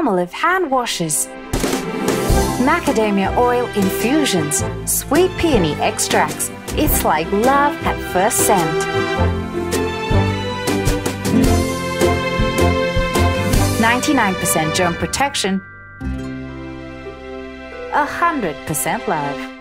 Of hand washes, macadamia oil infusions, sweet peony extracts. It's like love at first scent. 99% germ protection, 100% love.